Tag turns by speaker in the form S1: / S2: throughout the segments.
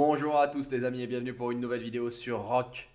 S1: Bonjour à tous les amis et bienvenue pour une nouvelle vidéo sur Rock.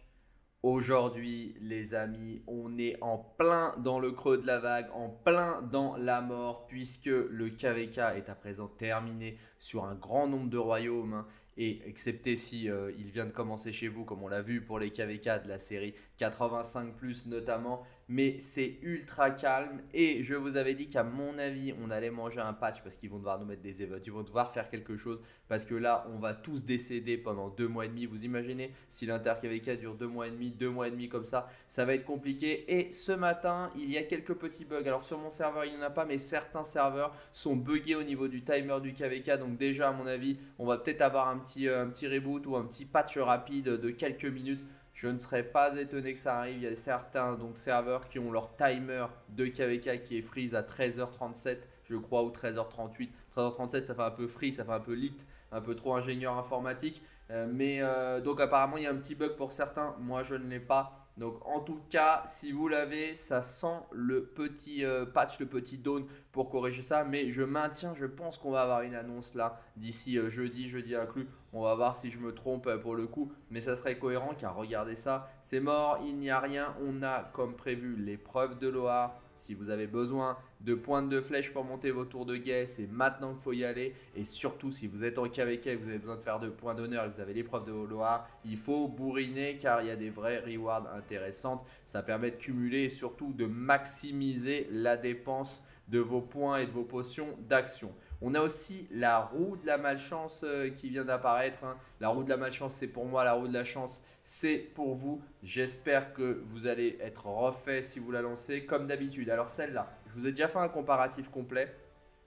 S1: Aujourd'hui les amis, on est en plein dans le creux de la vague, en plein dans la mort puisque le KVK est à présent terminé sur un grand nombre de royaumes hein, et excepté si euh, il vient de commencer chez vous comme on l'a vu pour les KVK de la série 85 plus notamment, mais c'est ultra calme et je vous avais dit qu'à mon avis on allait manger un patch parce qu'ils vont devoir nous mettre des évotes, ils vont devoir faire quelque chose parce que là on va tous décéder pendant deux mois et demi. Vous imaginez si l'Inter KVK dure deux mois et demi, deux mois et demi comme ça, ça va être compliqué. Et ce matin il y a quelques petits bugs. Alors sur mon serveur il n'y en a pas, mais certains serveurs sont buggés au niveau du timer du KVK. Donc déjà à mon avis on va peut-être avoir un petit, euh, un petit reboot ou un petit patch rapide de quelques minutes je ne serais pas étonné que ça arrive. Il y a certains donc, serveurs qui ont leur timer de KVK qui est freeze à 13h37, je crois, ou 13h38. 13h37, ça fait un peu free, ça fait un peu lit, un peu trop ingénieur informatique. Euh, mais euh, donc apparemment, il y a un petit bug pour certains. Moi, je ne l'ai pas. Donc en tout cas, si vous l'avez, ça sent le petit euh, patch, le petit dawn pour corriger ça. Mais je maintiens, je pense qu'on va avoir une annonce là d'ici euh, jeudi, jeudi inclus. On va voir si je me trompe euh, pour le coup. Mais ça serait cohérent car regardez ça, c'est mort, il n'y a rien. On a comme prévu l'épreuve de Loa, si vous avez besoin de pointes de flèche pour monter vos tours de guet, c'est maintenant qu'il faut y aller. Et surtout, si vous êtes en KVK et que vous avez besoin de faire de points d'honneur et que vous avez l'épreuve de Loa, il faut bourriner car il y a des vraies rewards intéressantes. Ça permet de cumuler et surtout de maximiser la dépense de vos points et de vos potions d'action. On a aussi la roue de la malchance euh, qui vient d'apparaître. Hein. La roue de la malchance, c'est pour moi. La roue de la chance, c'est pour vous. J'espère que vous allez être refait si vous la lancez comme d'habitude. Alors celle-là, je vous ai déjà fait un comparatif complet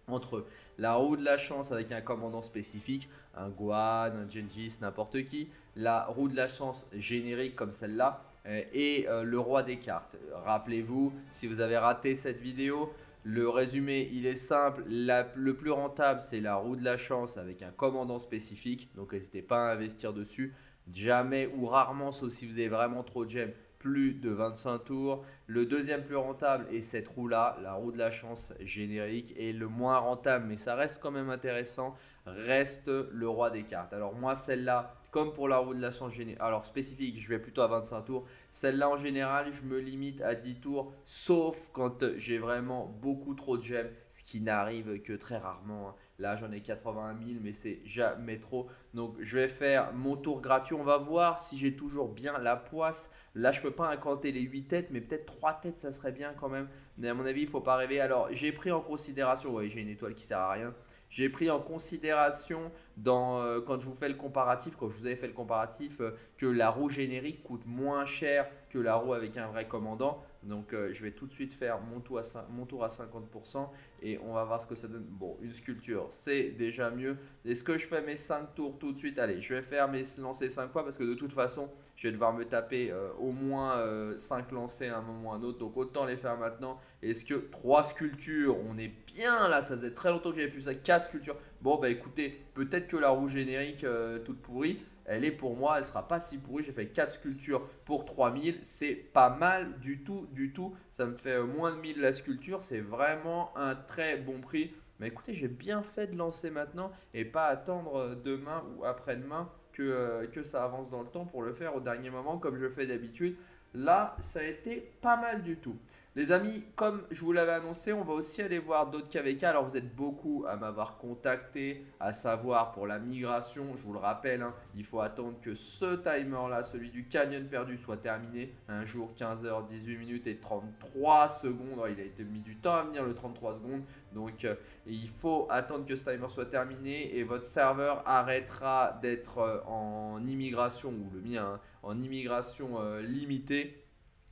S1: entre la roue de la chance avec un commandant spécifique, un Guan, un Gengis, n'importe qui, la roue de la chance générique comme celle-là, euh, et euh, le roi des cartes. Rappelez-vous, si vous avez raté cette vidéo, le résumé, il est simple. le plus rentable, c'est la roue de la chance avec un commandant spécifique. Donc, n'hésitez pas à investir dessus. Jamais ou rarement, sauf si vous avez vraiment trop de gemmes, plus de 25 tours. Le deuxième plus rentable est cette roue-là, la roue de la chance générique. Et le moins rentable, mais ça reste quand même intéressant, reste le roi des cartes. Alors moi, celle-là, comme pour la roue de la chance générale, alors spécifique, je vais plutôt à 25 tours. Celle-là, en général, je me limite à 10 tours, sauf quand j'ai vraiment beaucoup trop de gemmes, ce qui n'arrive que très rarement. Hein. Là, j'en ai 81 000, mais c'est jamais trop. Donc, je vais faire mon tour gratuit. On va voir si j'ai toujours bien la poisse. Là, je peux pas incanter les 8 têtes, mais peut-être 3 têtes, ça serait bien quand même. Mais à mon avis, il faut pas rêver. Alors, j'ai pris en considération, oui, j'ai une étoile qui sert à rien. J'ai pris en considération dans, euh, quand je vous fais le comparatif, quand je vous avais fait le comparatif, euh, que la roue générique coûte moins cher que la roue avec un vrai commandant. Donc euh, je vais tout de suite faire mon tour, à, mon tour à 50% et on va voir ce que ça donne. Bon, une sculpture, c'est déjà mieux. Est-ce que je fais mes 5 tours tout de suite? Allez, je vais faire mes lancers 5 fois parce que de toute façon, je vais devoir me taper au moins 5 lancers à un moment ou à un autre. Donc autant les faire maintenant. Est-ce que 3 sculptures, on est bien là, ça faisait très longtemps que j'avais plus ça. 4 sculptures. Bon, bah écoutez, peut-être que la roue générique euh, toute pourrie, elle est pour moi, elle sera pas si pourrie. J'ai fait 4 sculptures pour 3000, c'est pas mal du tout, du tout. Ça me fait euh, moins de 1000 la sculpture, c'est vraiment un très bon prix. Mais écoutez, j'ai bien fait de lancer maintenant et pas attendre euh, demain ou après-demain que, que ça avance dans le temps pour le faire au dernier moment comme je fais d'habitude. Là, ça a été pas mal du tout. Les amis, comme je vous l'avais annoncé, on va aussi aller voir d'autres KVK. Alors vous êtes beaucoup à m'avoir contacté, à savoir pour la migration. Je vous le rappelle, hein, il faut attendre que ce timer-là, celui du canyon perdu, soit terminé. Un jour, 15h, 18 minutes et 33 secondes. il a été mis du temps à venir, le 33 secondes. Donc euh, il faut attendre que ce timer soit terminé et votre serveur arrêtera d'être euh, en immigration, ou le mien, hein, immigration euh, limitée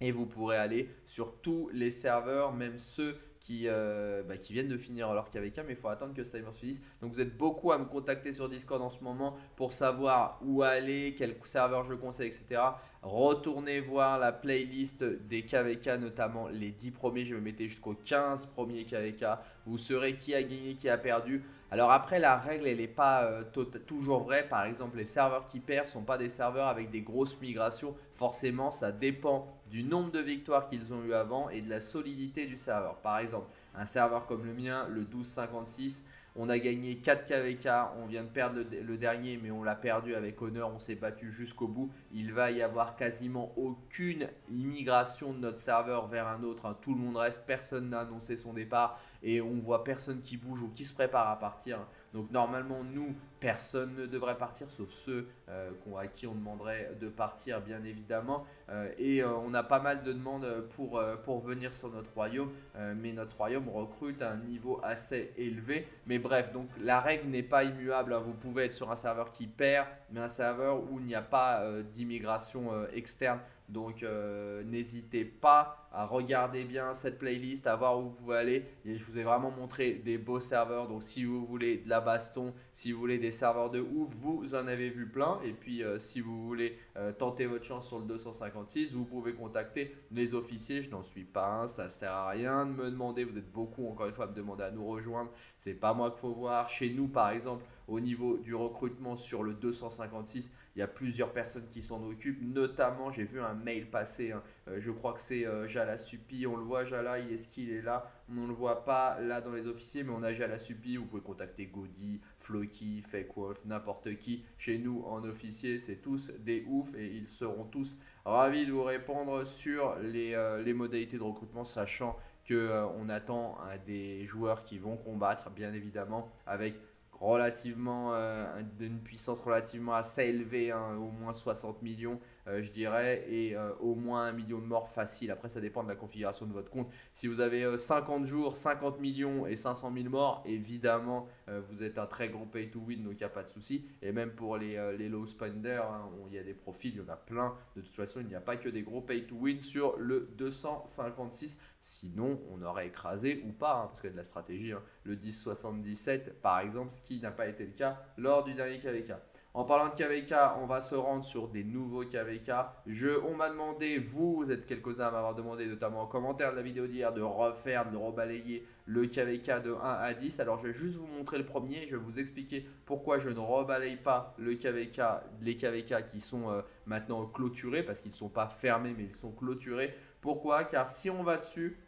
S1: et vous pourrez aller sur tous les serveurs, même ceux qui, euh, bah, viennent de finir leur KVK, mais il faut attendre que ce timer finisse. Donc vous êtes beaucoup à me contacter sur Discord en ce moment pour savoir où aller, quel serveur je conseille, etc. Retournez voir la playlist des KVK, notamment les 10 premiers. Je vais mettre jusqu'aux 15 premiers KVK. Vous saurez qui a gagné, qui a perdu. Alors après, la règle, elle n'est pas euh, toujours vraie. Par exemple, les serveurs qui perdent ne sont pas des serveurs avec des grosses migrations. Forcément, ça dépend du nombre de victoires qu'ils ont eu avant et de la solidité du serveur. Par exemple, un serveur comme le mien, le 1256, On a gagné 4 KVK, on vient de perdre le, dernier, mais on l'a perdu avec honneur, on s'est battu jusqu'au bout. Il va y avoir quasiment aucune immigration de notre serveur vers un autre. Hein. Tout le monde reste, personne n'a annoncé son départ et on voit personne qui bouge ou qui se prépare à partir. Donc normalement, nous, personne ne devrait partir, sauf ceux euh, à qui on demanderait de partir, bien évidemment. Euh, et euh, on a pas mal de demandes pour, pour venir sur notre royaume, mais notre royaume recrute à un niveau assez élevé. Mais bref, donc la règle n'est pas immuable. Hein. Vous pouvez être sur un serveur qui perd, mais un serveur où il n'y a pas d'immigration externe. Donc euh, n'hésitez pas à regarder bien cette playlist, à voir où vous pouvez aller. Je vous ai vraiment montré des beaux serveurs. Donc si vous voulez de la baston, si vous voulez des serveurs de ouf, vous en avez vu plein. Et puis euh, si vous voulez euh, tenter votre chance sur le 256, vous pouvez contacter les officiers. Je n'en suis pas un, ça sert à rien de me demander. Vous êtes beaucoup encore une fois à me demander à nous rejoindre. C'est pas moi qu'il faut voir. Chez nous par exemple, au niveau du recrutement sur le 256, il y a plusieurs personnes qui s'en occupent. Notamment, j'ai vu un mail passer. Hein. Euh, je crois que c'est euh, Jala Supi. On le voit, Jala, est-ce qu'il est là? On ne le voit pas là dans les officiers, mais on a Jala Supi. Vous pouvez contacter Godi, Floki, Fake Wolf, n'importe qui. Chez nous, en officier, c'est tous des oufs et ils seront tous ravis de vous répondre sur les, euh, les modalités de recrutement, sachant qu'on on attend des joueurs qui vont combattre, bien évidemment, avec relativement euh, d'une puissance relativement assez élevée, hein, au moins 60 millions. Euh, je dirais, et euh, au moins un million de morts facile. Après, ça dépend de la configuration de votre compte. Si vous avez 50 euh, jours, 50 millions et 500 000 morts, évidemment, vous êtes un très gros pay to win, donc il n'y a pas de souci. Et même pour les, les low spenders, hein, il y a des profils, il y en a plein. De toute façon, il n'y a pas que des gros pay to win sur le 256. Sinon, on aurait écrasé ou pas, hein, parce qu'il y a de la stratégie. Hein. le 1077, par exemple, ce qui n'a pas été le cas lors du dernier KVK. En parlant de KVK, on va se rendre sur des nouveaux KVK. Je, on m'a demandé, vous, êtes quelques-uns à m'avoir demandé, notamment en commentaire de la vidéo d'hier, de refaire, de rebalayer le KVK de 1 à 10. Alors je vais juste vous montrer le premier, je vais vous expliquer pourquoi je ne rebalaye pas le KVK, les KVK qui sont euh, maintenant clôturés, parce qu'ils ne sont pas fermés, mais ils sont clôturés. Pourquoi? Car si on va dessus,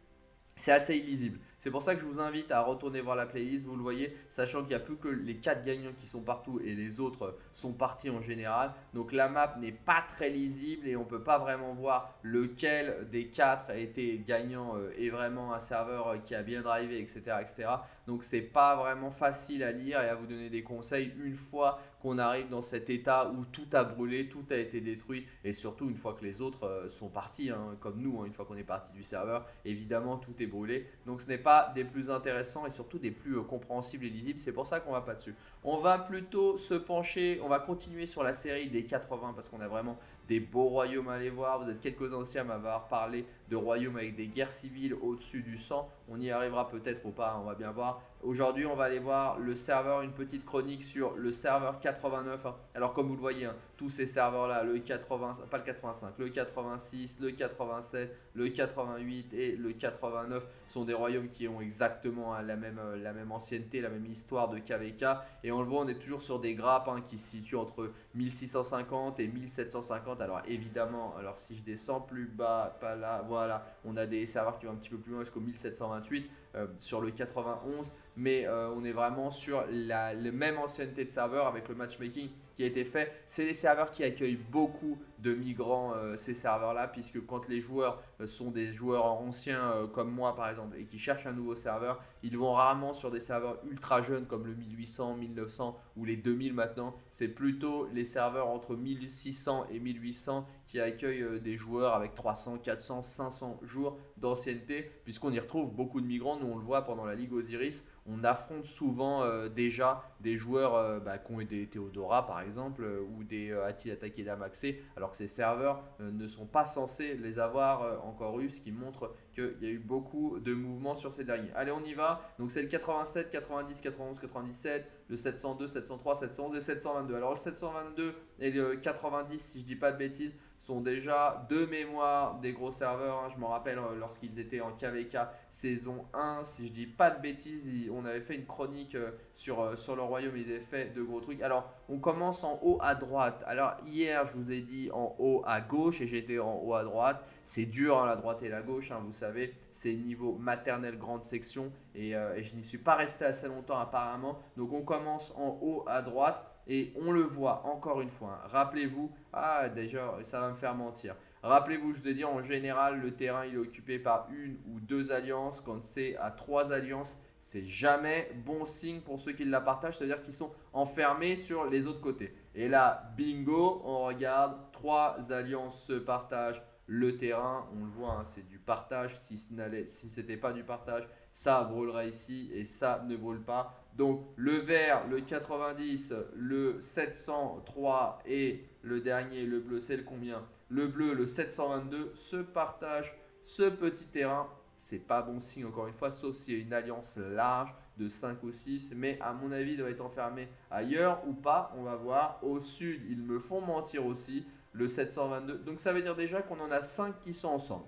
S1: c'est assez illisible. C'est pour ça que je vous invite à retourner voir la playlist, vous le voyez, sachant qu'il n'y a plus que les 4 gagnants qui sont partout et les autres sont partis en général. Donc la map n'est pas très lisible et on ne peut pas vraiment voir lequel des 4 a été gagnant euh, et vraiment un serveur euh, qui a bien drivé, etc. etc. Donc c'est pas vraiment facile à lire et à vous donner des conseils une fois qu'on arrive dans cet état où tout a brûlé, tout a été détruit et surtout une fois que les autres euh, sont partis, hein, comme nous, hein, une fois qu'on est parti du serveur, évidemment tout est brûlé. Donc ce n'est pas des plus intéressants et surtout des plus euh, compréhensibles et lisibles, c'est pour ça qu'on va pas dessus. On va plutôt se pencher, on va continuer sur la série des 80 parce qu'on a vraiment des beaux royaumes à aller voir. Vous êtes quelques anciens à m'avoir parlé de royaumes avec des guerres civiles au-dessus du sang. On y arrivera peut-être ou pas, on va bien voir. Aujourd'hui, on va aller voir le serveur, une petite chronique sur le serveur 89. Hein. Alors comme vous le voyez, hein, tous ces serveurs-là, le 80, pas le 85, le 86, le 87, le 88 et le 89 sont des royaumes qui ont exactement hein, la, même, euh, la même ancienneté, la même histoire de KVK. Et on le voit, on est toujours sur des grappes qui se situent entre 1650 et 1750. Alors évidemment, alors si je descends plus bas, pas là, voilà, on a des serveurs qui vont un petit peu plus loin jusqu'au 1728 euh, sur le 91 mais euh, on est vraiment sur la, même ancienneté de serveur avec le matchmaking qui a été fait. C'est des serveurs qui accueillent beaucoup de migrants, euh, ces serveurs-là, puisque quand les joueurs euh, sont des joueurs anciens comme moi par exemple et qui cherchent un nouveau serveur, ils vont rarement sur des serveurs ultra jeunes comme le 1800, 1900 ou les 2000 maintenant. C'est plutôt les serveurs entre 1600 et 1800 qui accueillent des joueurs avec 300, 400, 500 jours d'ancienneté, puisqu'on y retrouve beaucoup de migrants. Nous on le voit pendant la Ligue Osiris on affronte souvent euh, déjà des joueurs euh, bah, qui ont des Théodora par exemple euh, ou des Attila Takeda Maxé alors que ces serveurs ne sont pas censés les avoir encore eu ce qui montre qu'il y a eu beaucoup de mouvements sur ces derniers. Allez on y va, donc c'est le 87, 90, 91, 97, le 702, 703, 711 et 722. Alors le 722 et le 90 si je dis pas de bêtises sont déjà de mémoire des gros serveurs. Hein. Je me rappelle euh, lorsqu'ils étaient en KVK saison 1, si je dis pas de bêtises, on avait fait une chronique euh, sur, euh, sur le royaume, ils avaient fait de gros trucs. Alors, on commence en haut à droite. Alors, hier, je vous ai dit en haut à gauche et j'étais en haut à droite. C'est dur, hein, la droite et la gauche, hein, vous savez. C'est niveau maternelle grande section et je n'y suis pas resté assez longtemps apparemment. Donc, on commence en haut à droite. Et on le voit encore une fois. Hein. Rappelez-vous, ah déjà ça va me faire mentir. Rappelez-vous, je vous ai dit en général le terrain il est occupé par une ou deux alliances. Quand c'est à trois alliances, c'est jamais bon signe pour ceux qui la partagent, c'est-à-dire qu'ils sont enfermés sur les autres côtés. Et là, bingo, on regarde, trois alliances se partagent le terrain, on le voit, hein, c'est du partage. Si ce n'était pas du partage, ça brûlerait ici et ça ne brûle pas. Donc le vert, le 90, le 703 et le dernier, le bleu, c'est le combien? Le bleu, le 722, se partagent ce petit terrain. C'est pas bon signe encore une fois, sauf s'il y a une alliance large de 5 ou 6. Mais à mon avis, il doit être enfermé ailleurs ou pas. On va voir. Au sud, ils me font mentir aussi. Le 722. Donc ça veut dire déjà qu'on en a 5 qui sont ensemble.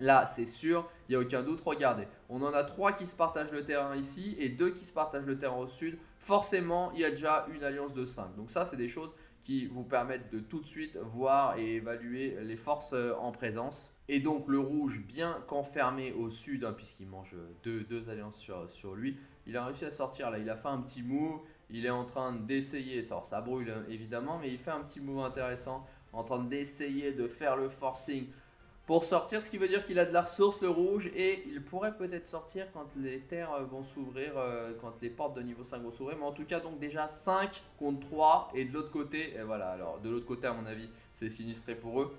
S1: Là, c'est sûr, il n'y a aucun doute. Regardez, on en a trois qui se partagent le terrain ici et deux qui se partagent le terrain au sud. Forcément, il y a déjà une alliance de 5. Donc ça, c'est des choses qui vous permettent de tout de suite voir et évaluer les forces euh, en présence. Et donc le rouge, bien qu'enfermé au sud, hein, puisqu'il mange deux, alliances sur, lui, il a réussi à sortir là. Il a fait un petit move, il est en train d'essayer, ça, ça brûle hein, évidemment, mais il fait un petit move intéressant, en train d'essayer de faire le forcing pour sortir, ce qui veut dire qu'il a de la ressource, le rouge, et il pourrait peut-être sortir quand les terres vont s'ouvrir, euh, quand les portes de niveau 5 vont s'ouvrir. Mais en tout cas, donc déjà 5 contre 3, et de l'autre côté, et voilà, alors de l'autre côté, à mon avis, c'est sinistré pour eux.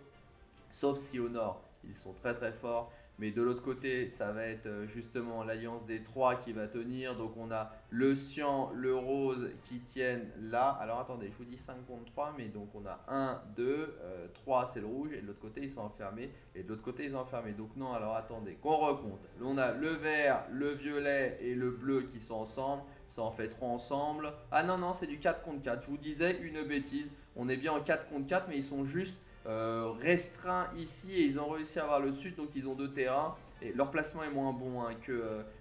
S1: Sauf si au nord, ils sont très très forts. Mais de l'autre côté, ça va être euh, justement l'alliance des trois qui va tenir. Donc on a le cyan, le rose qui tiennent là. Alors attendez, je vous dis 5 contre 3, mais donc on a 1, 2, 3 c'est le rouge et de l'autre côté ils sont enfermés. Et de l'autre côté ils sont enfermés. Donc non, alors attendez, qu'on recompte. On a le vert, le violet et le bleu qui sont ensemble. Ça en fait 3 ensemble. Ah non, non, c'est du 4 contre 4. Je vous disais une bêtise. On est bien en 4 contre 4, mais ils sont juste euh, restreint ici et ils ont réussi à avoir le sud donc ils ont deux terrains et leur placement est moins bon hein, que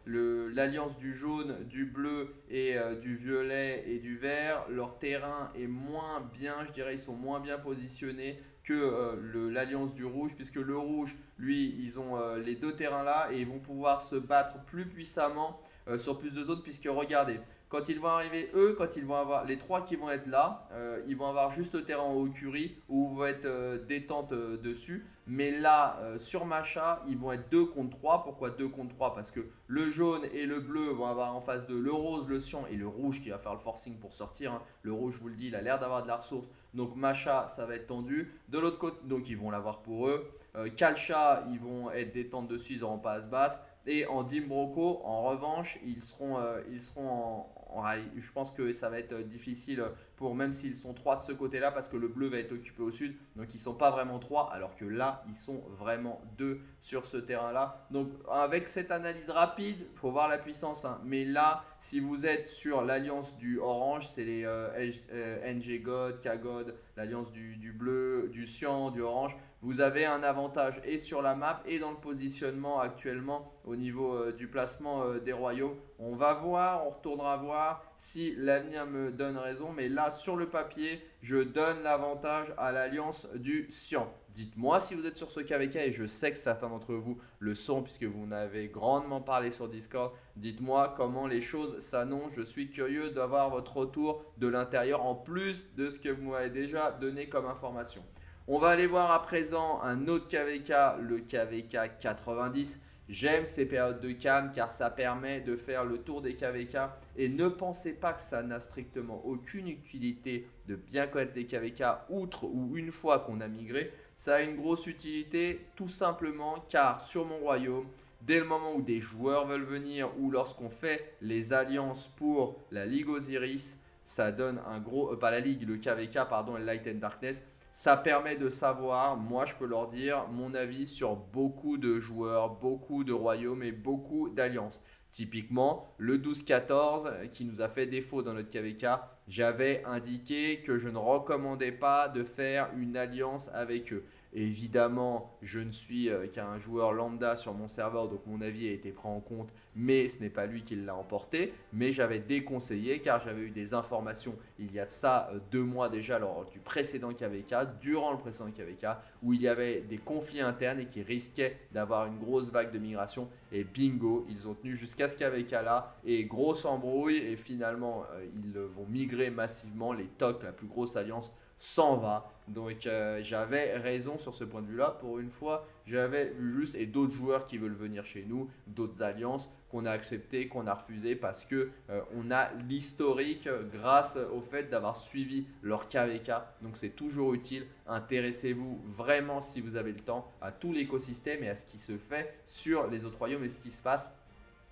S1: euh, l'alliance du jaune, du bleu et euh, du violet et du vert. Leur terrain est moins bien, je dirais, ils sont moins bien positionnés que l'alliance du rouge, puisque le rouge, lui, ils ont les deux terrains là et ils vont pouvoir se battre plus puissamment sur plus de zones, puisque regardez, quand ils vont arriver, eux, quand ils vont avoir les trois qui vont être là, euh, ils vont avoir juste le terrain au curie où vous être euh, détente euh, dessus. Mais là, sur Macha, ils vont être 2 contre 3. Pourquoi 2 contre 3 Parce que le jaune et le bleu vont avoir en face de le rose, le cyan et le rouge qui va faire le forcing pour sortir. Hein. Le rouge, je vous le dis, il a l'air d'avoir de la ressource. Donc Macha, ça va être tendu. De l'autre côté, donc ils vont l'avoir pour eux. Kalcha, ils vont être détente dessus, ils n'auront pas à se battre. Et en Dimbroco, en revanche, ils seront, ils seront en, je pense que ça va être euh, difficile pour même s'ils sont trois de ce côté-là parce que le bleu va être occupé au sud. Donc ils sont pas vraiment trois alors que là ils sont vraiment deux sur ce terrain-là. Donc avec cette analyse rapide, il faut voir la puissance. Hein. Mais là, si vous êtes sur l'alliance du orange, c'est les euh, euh, NG God, K God, l'alliance du, du, bleu, du cyan, du orange vous avez un avantage et sur la map et dans le positionnement actuellement au niveau euh, du placement euh, des royaumes. On va voir, on retournera voir si l'avenir me donne raison. Mais là, sur le papier, je donne l'avantage à l'alliance du Cyan. Dites-moi si vous êtes sur ce KVK et je sais que certains d'entre vous le sont puisque vous n'avez grandement parlé sur Discord. Dites-moi comment les choses s'annoncent. Je suis curieux d'avoir votre retour de l'intérieur en plus de ce que vous m'avez déjà donné comme information. On va aller voir à présent un autre KVK, le KVK 90. J'aime ces périodes de calme car ça permet de faire le tour des KVK et ne pensez pas que ça n'a strictement aucune utilité de bien connaître des KVK outre ou une fois qu'on a migré. Ça a une grosse utilité tout simplement car sur mon royaume, dès le moment où des joueurs veulent venir ou lorsqu'on fait les alliances pour la Ligue Osiris, ça donne un gros, euh, pas la Ligue, le KVK, pardon, Light and Darkness, ça permet de savoir, moi je peux leur dire mon avis sur beaucoup de joueurs, beaucoup de royaumes et beaucoup d'alliances. Typiquement, le 12-14 qui nous a fait défaut dans notre KVK, j'avais indiqué que je ne recommandais pas de faire une alliance avec eux. Évidemment, je ne suis euh, qu'un joueur lambda sur mon serveur, donc mon avis a été pris en compte, mais ce n'est pas lui qui l'a emporté. Mais j'avais déconseillé car j'avais eu des informations il y a de ça euh, deux mois déjà lors du précédent KVK, durant le précédent KVK, où il y avait des conflits internes et qui risquaient d'avoir une grosse vague de migration. Et bingo, ils ont tenu jusqu'à ce KVK là, et grosse embrouille, et finalement euh, ils vont migrer massivement. Les TOC, la plus grosse alliance, s'en va. Donc euh, j'avais raison sur ce point de vue-là. Pour une fois, j'avais vu juste et d'autres joueurs qui veulent venir chez nous, d'autres alliances qu'on a accepté, qu'on a refusé parce que euh, on a l'historique grâce au fait d'avoir suivi leur KVK. Donc c'est toujours utile. Intéressez-vous vraiment si vous avez le temps à tout l'écosystème et à ce qui se fait sur les autres royaumes et ce qui se passe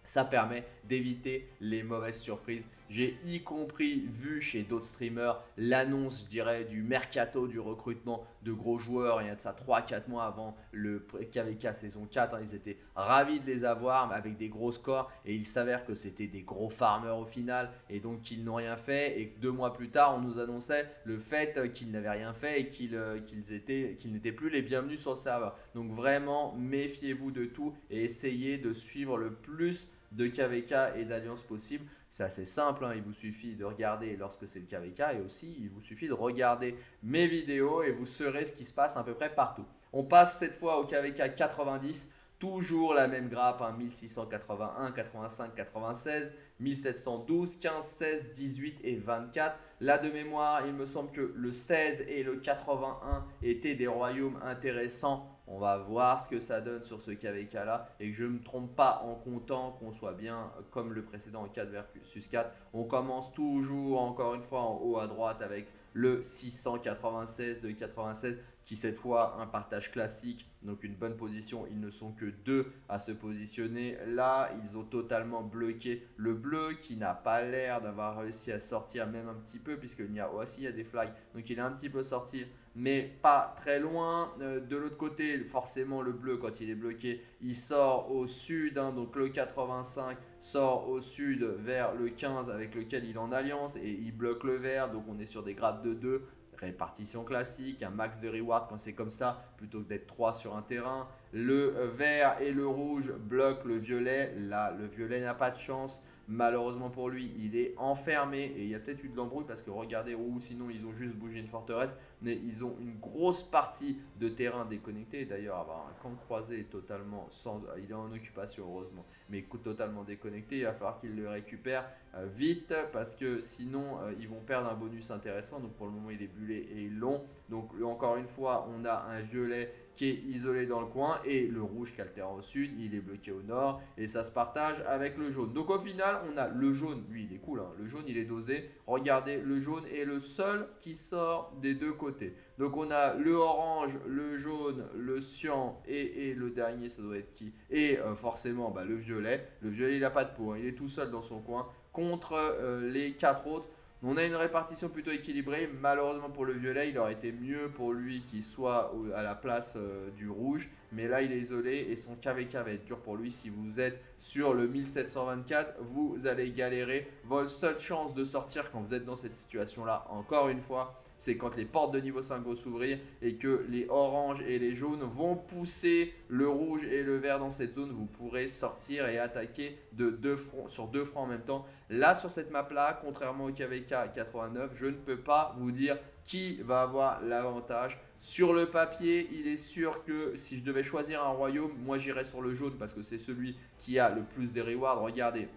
S1: ça permet d'éviter les mauvaises surprises. J'ai y compris vu chez d'autres streamers l'annonce, je dirais, du mercato, du recrutement de gros joueurs. Il y a de ça 3-4 mois avant le KVK saison 4. Hein. ils étaient ravis de les avoir avec des gros scores et il s'avère que c'était des gros farmers au final et donc qu'ils n'ont rien fait. Et deux mois plus tard, on nous annonçait le fait qu'ils n'avaient rien fait et qu'ils euh, qu'ils n'étaient plus les bienvenus sur le serveur. Donc vraiment, méfiez-vous de tout et essayez de suivre le plus de KVK et d'alliances possibles. C'est assez simple, hein. il vous suffit de regarder lorsque c'est le KVK et aussi il vous suffit de regarder mes vidéos et vous saurez ce qui se passe à peu près partout. On passe cette fois au KVK 90, toujours la même grappe, 1681, 85, 96, 1712, 15, 16, 18 et 24. Là de mémoire, il me semble que le 16 et le 81 étaient des royaumes intéressants on va voir ce que ça donne sur ce KVK là et que je ne me trompe pas en comptant qu'on soit bien comme le précédent 4 versus 4. On commence toujours encore une fois en haut à droite avec le 696 de 96 qui cette fois un partage classique, donc une bonne position. Ils ne sont que deux à se positionner. Là, ils ont totalement bloqué le bleu qui n'a pas l'air d'avoir réussi à sortir même un petit peu puisqu'il y a aussi il y a des flags. Donc il est un petit peu sorti mais pas très loin. Euh, de l'autre côté, forcément le bleu quand il est bloqué, il sort au sud. Hein. donc le 85 sort au sud vers le 15 avec lequel il est en alliance et il bloque le vert. Donc on est sur des grades de 2 répartition classique, un max de reward quand c'est comme ça, plutôt que d'être 3 sur un terrain. Le vert et le rouge bloquent le violet. Là, le violet n'a pas de chance. Malheureusement pour lui, il est enfermé et il y a peut-être eu de l'embrouille parce que regardez, ou sinon ils ont juste bougé une forteresse, mais ils ont une grosse partie de terrain déconnecté. D'ailleurs, avoir un camp croisé totalement sans. Il est en occupation, heureusement, mais totalement déconnecté. Il va falloir qu'il le récupère euh, vite parce que sinon euh, ils vont perdre un bonus intéressant. Donc pour le moment, il est bulé et long. Donc encore une fois, on a un violet qui est isolé dans le coin et le rouge qui alterne au sud, il est bloqué au nord et ça se partage avec le jaune. Donc au final, on a le jaune, lui il est cool, hein. le jaune il est dosé. Regardez, le jaune est le seul qui sort des deux côtés. Donc on a le orange, le jaune, le cyan et, le dernier, ça doit être qui? Et euh, forcément bah, le violet. Le violet il n'a pas de peau, hein. il est tout seul dans son coin contre euh, les quatre autres. On a une répartition plutôt équilibrée. Malheureusement pour le violet, il aurait été mieux pour lui qu'il soit à la place euh, du rouge. Mais là, il est isolé et son KVK va être dur pour lui. Si vous êtes sur le 1724, vous allez galérer. Votre seule chance de sortir quand vous êtes dans cette situation-là, encore une fois, c'est quand les portes de niveau 5 vont s'ouvrir et que les oranges et les jaunes vont pousser le rouge et le vert dans cette zone. Vous pourrez sortir et attaquer de deux fronts, sur deux fronts en même temps. Là, sur cette map-là, contrairement au KVK 89, je ne peux pas vous dire qui va avoir l'avantage. Sur le papier, il est sûr que si je devais choisir un royaume, moi j'irais sur le jaune parce que c'est celui qui a le plus de rewards. Regardez,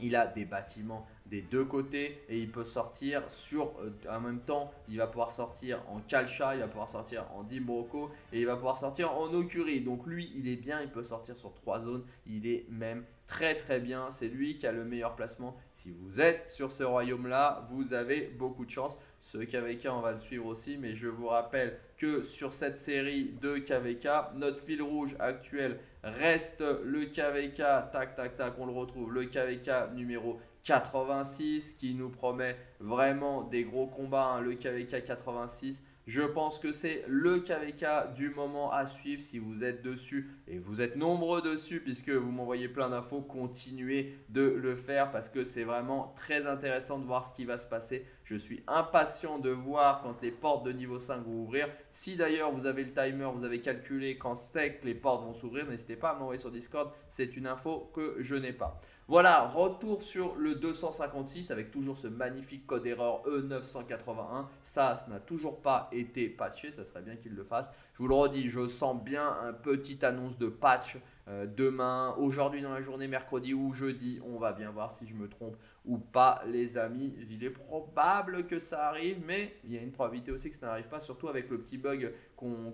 S1: il a des bâtiments des deux côtés et il peut sortir sur euh, en même temps il va pouvoir sortir en Kalcha, il va pouvoir sortir en Dimbroco et il va pouvoir sortir en Okuri donc lui il est bien il peut sortir sur trois zones. Il est même très très bien. C'est lui qui a le meilleur placement. Si vous êtes sur ce royaume là vous avez beaucoup de chance. Ce KVK on va le suivre aussi mais je vous rappelle que sur cette série de KVK notre fil rouge actuel reste le KVK tac tac tac on le retrouve. Le KVK numéro 86 qui nous promet vraiment des gros combats, hein, le KVK 86. Je pense que c'est le KVK du moment à suivre si vous êtes dessus et vous êtes nombreux dessus puisque vous m'envoyez plein d'infos. Continuez de le faire parce que c'est vraiment très intéressant de voir ce qui va se passer Je suis impatient de voir quand les portes de niveau 5 vont ouvrir. Si d'ailleurs vous avez le timer, vous avez calculé quand c'est que les portes vont s'ouvrir, n'hésitez pas à m'envoyer sur Discord. C'est une info que je n'ai pas. Voilà, retour sur le 256 avec toujours ce magnifique code erreur E981. Ça, ça n'a toujours pas été patché, ça serait bien qu'il le fasse. Je vous le redis, je sens bien un petite annonce de patch euh, demain, aujourd'hui dans la journée, mercredi ou jeudi. On va bien voir si je me trompe ou pas, les amis. Il est probable que ça arrive, mais il y a une probabilité aussi que ça n'arrive pas, surtout avec le petit bug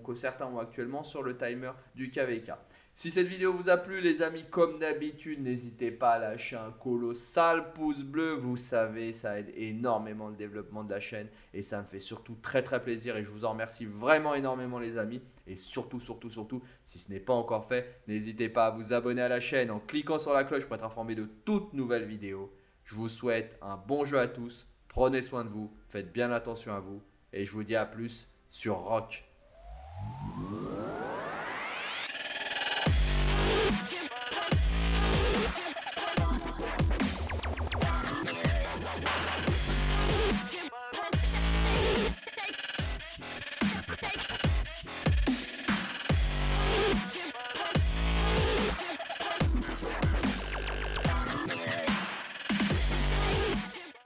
S1: que certains ont actuellement sur le timer du KVK. Si cette vidéo vous a plu, les amis, comme d'habitude, n'hésitez pas à lâcher un colossal pouce bleu. Vous savez, ça aide énormément le développement de la chaîne et ça me fait surtout très très plaisir et je vous en remercie vraiment énormément, les amis. Et surtout, surtout, surtout, si ce n'est pas encore fait, n'hésitez pas à vous abonner à la chaîne en cliquant sur la cloche pour être informé de toutes nouvelles vidéos. Je vous souhaite un bon jeu à tous. Prenez soin de vous, faites bien attention à vous et je vous dis à plus sur Rock.